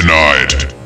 Denied.